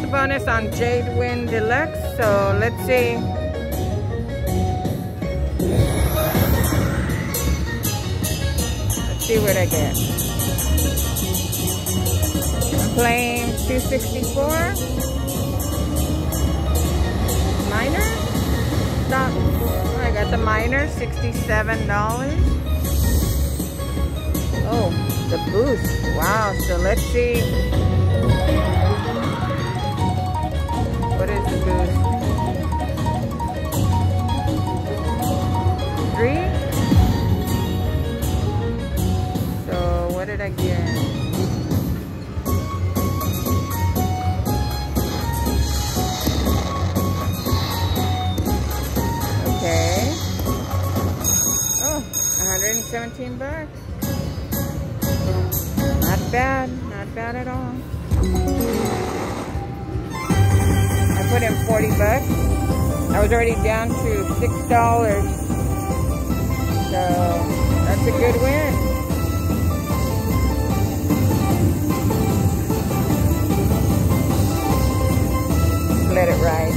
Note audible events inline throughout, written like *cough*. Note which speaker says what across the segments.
Speaker 1: the bonus on Jade Wind Deluxe, so let's see. Let's see what I get. I'm 264. Minor? Stop. I got the minor, $67. Oh, the boost. Wow, so let's see. Three? So what did I get? Okay. Oh, 117 bucks. Not bad, not bad at all. Put in 40 bucks. I was already down to $6. So, that's a good win. Let it ride.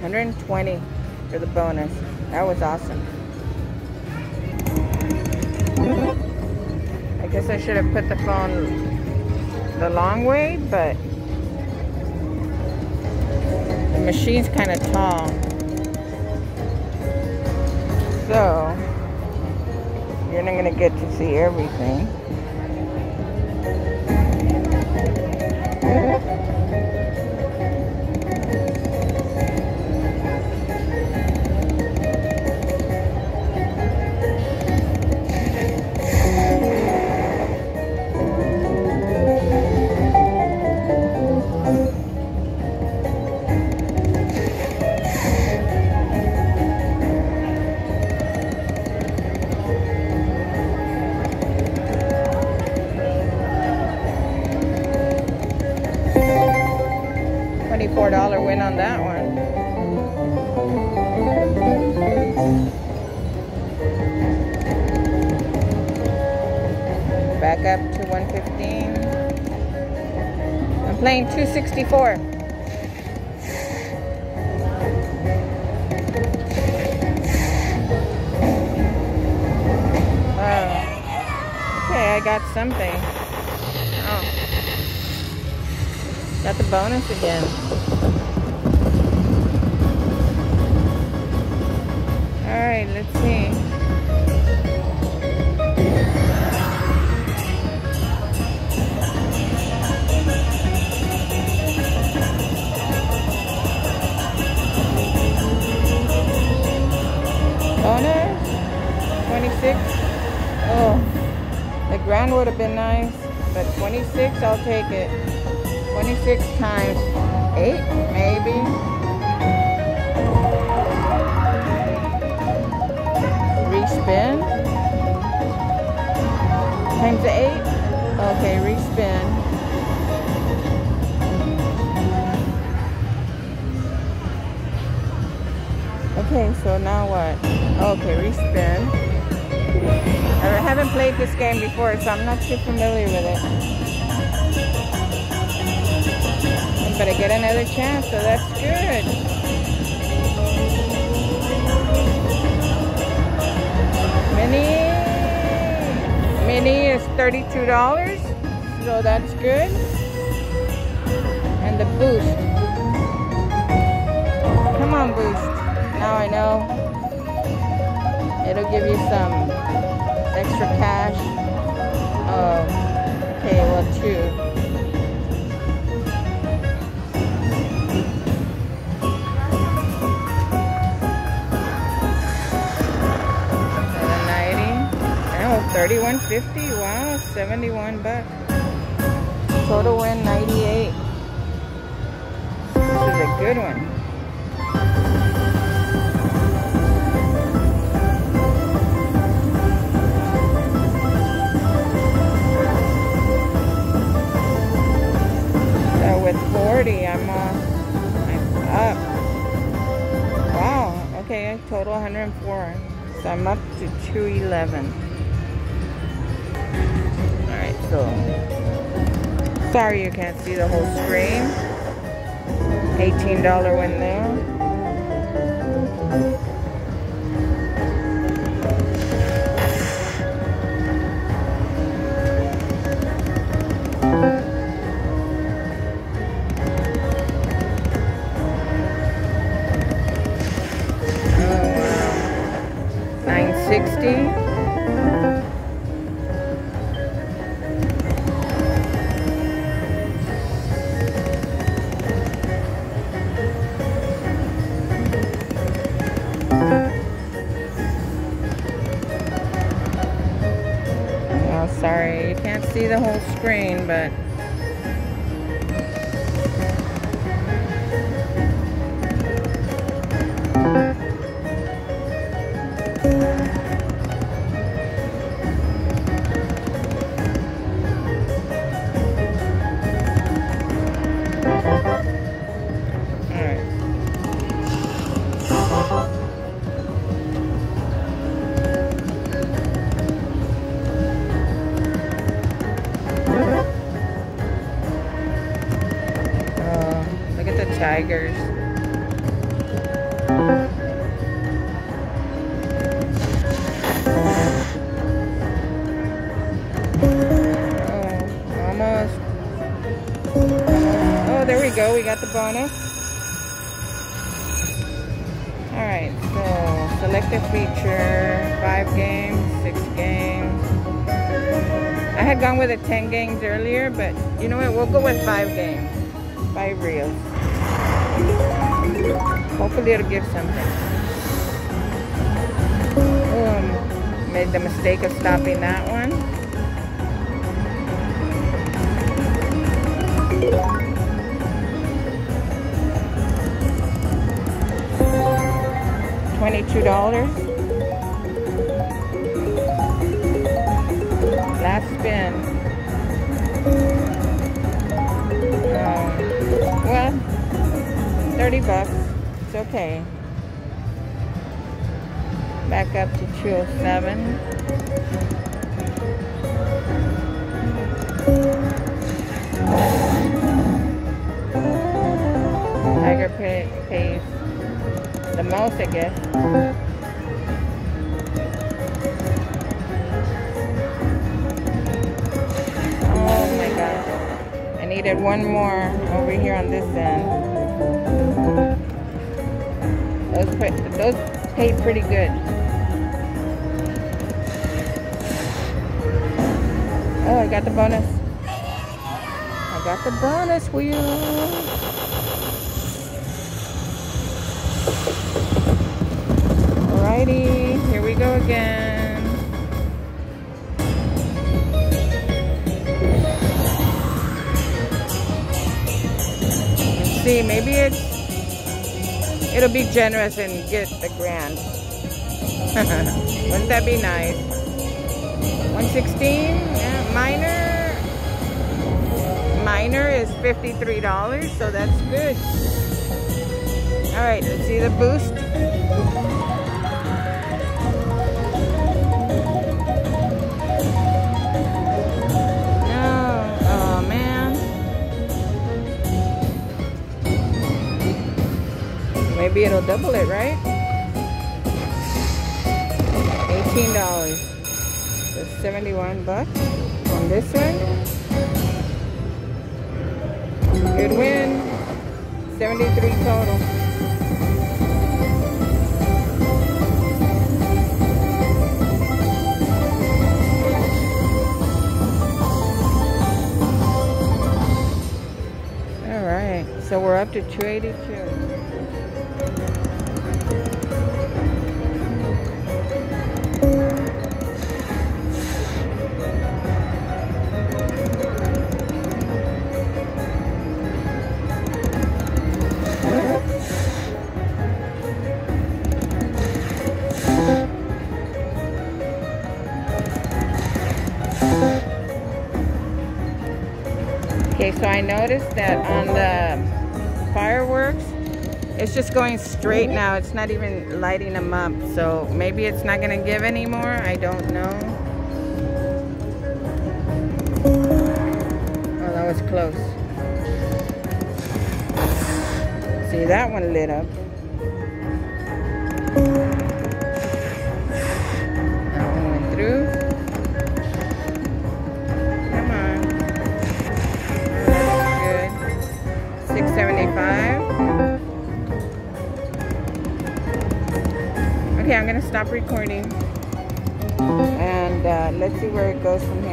Speaker 1: Hundred and twenty for the bonus. That was awesome. I guess I should have put the phone the long way, but the machine's kind of tall. So, you're not going to get to see everything. $24 win on that one. Back up to 115. I'm playing 264. Oh. Okay, I got something. Got the bonus again. Alright, let's see. Bonus? 26? Oh, the grand would have been nice, but 26, I'll take it. 26 times 8, maybe. Respin. Times 8. Okay, respin. Okay, so now what? Okay, respin. I haven't played this game before, so I'm not too familiar with it. But I get another chance, so that's good. Mini, mini is $32, so that's good. And the boost. Come on, boost. Now I know. It'll give you some extra cash. 150 wow 71 bucks. Total win 98 this is a good one. So with 40 I'm, uh, I'm up. Wow okay total 104 so I'm up to 211 Alright, so sorry you can't see the whole screen. $18 win there. See the whole screen, but tigers. Oh, almost. Oh, there we go. We got the bonus. All right, so select a feature. Five games, six games. I had gone with the 10 games earlier, but you know what? We'll go with five games. Five reels. Hopefully it'll give something. Um, made the mistake of stopping that one. $22. 30 bucks. It's okay. Back up to 207. Tiger pay, pays the most, I guess. Oh my gosh. I needed one more over here on this end. Those, pa- those paid pretty good. Oh, I got the bonus. I got the bonus wheel. Alrighty, here we go again. See, maybe it's it'll be generous and get the grand. *laughs* Wouldn't that be nice? 116, yeah, minor. Minor is $53, so that's good. All right, let's see the boost. Maybe it'll double it, right? $18. That's 71 bucks on this one. Good win. 73 total. All right, so we're up to 282. I noticed that on the fireworks, It's just going straight now. It's not even lighting them up. So maybe it's not gonna give anymore. I don't know. Oh, that was close. See, that one lit up. Stop recording. And uh, let's see where it goes from.